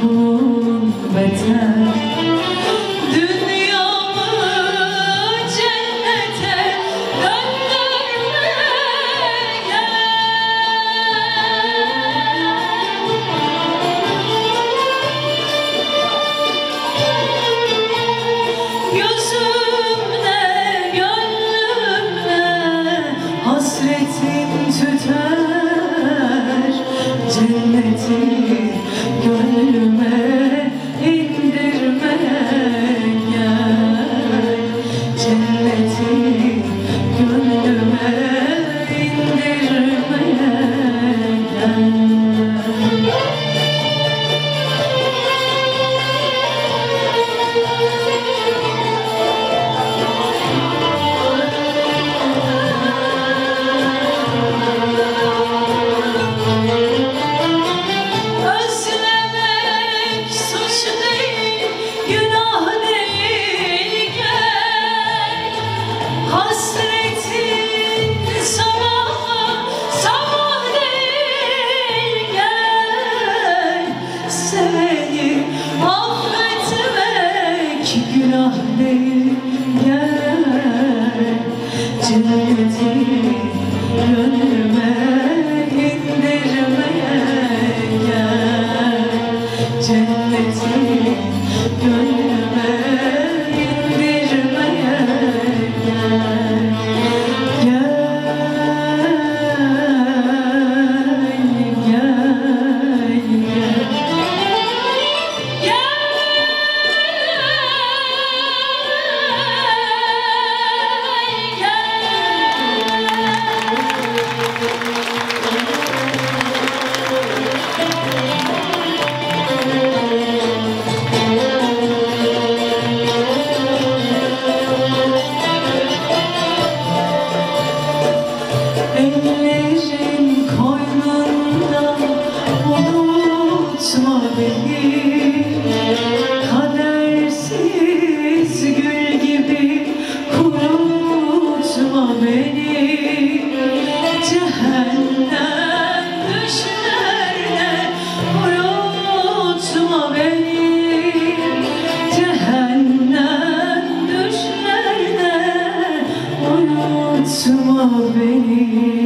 Oh, cool better. Cenneti gönlüme indirmeye gel. Cenneti Salve